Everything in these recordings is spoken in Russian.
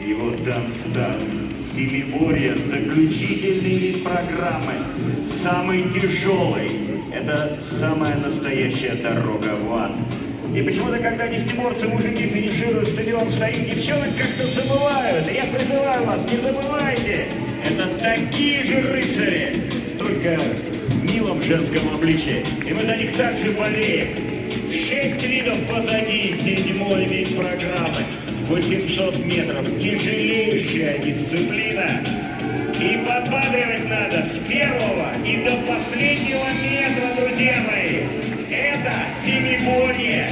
И вот там старт. Семиборье заключительный программы. Самый тяжелый. Это самая настоящая дорога в ад. И почему-то, когда десятиборцы мужики финишируют стадион стоит, девчонок как-то забывают. И я призываю вас, не забывайте. Это такие же рыцари, только в милом женском обличии. И мы за них также болеем. Шесть видов позади, седьмой вид программы. 800 метров, тяжелейшая дисциплина. И подбадривать надо с первого и до последнего метра, друзья мои. Это семиборье.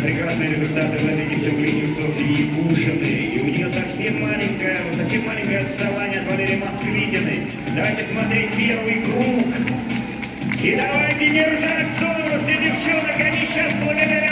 Прекрасные результаты в этой дисциплине Софьи Якушиной. И у нее совсем маленькое, совсем маленькое отставание от Валерии Москвитиной. Давайте смотреть первый круг. И давайте держать скорости, девчонок, они сейчас благодаря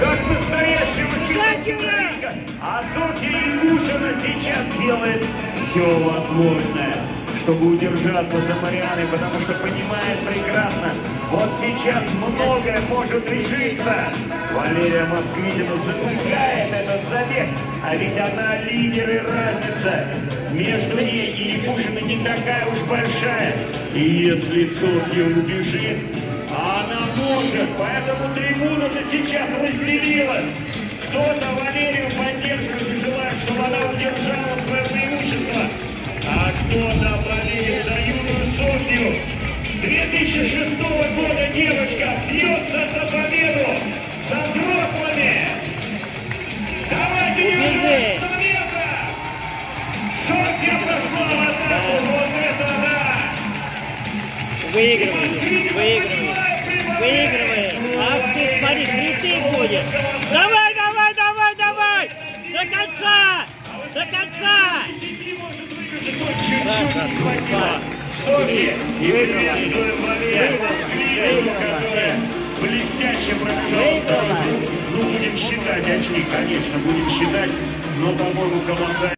Как настоящий мастерица. А Софья Якушина сейчас делает все возможное, чтобы удержаться за Марианой, потому что понимает прекрасно, вот сейчас многое может решиться. Валерия Москвитина запускает этот забег, а ведь она лидер и разница. Между ней и Якушиной не такая уж большая. И если Софья убежит, может, поэтому трибуна-то сейчас разделилась. Кто-то Валерию поддерживает и желает, чтобы она удержала свое преимущество, а кто-то болеет за юную Софью. 2006 года девочка бьется за победу, за взрослыми. Давайте метра. Софья прошла в атаку, вот это да! Выигрывает, выигрывает, выигрывает. Ах ты, смотри, притык будет. Давай, давай, давай, давай! До конца! До конца! И приветствую Валерию Москвитину, которая блестяще круг. Ну, будем считать очки, конечно, будем считать, но, по-моему, колоссально.